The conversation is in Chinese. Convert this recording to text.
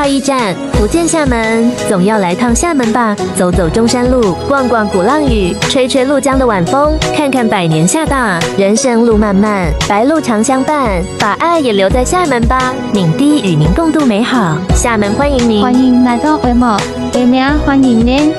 下一站，福建厦门，总要来趟厦门吧。走走中山路，逛逛鼓浪屿，吹吹鹭江的晚风，看看百年厦大。人生路漫漫，白露常相伴，把爱也留在厦门吧。敏迪与您共度美好，厦门欢迎您。欢迎来到维某，维名欢迎您。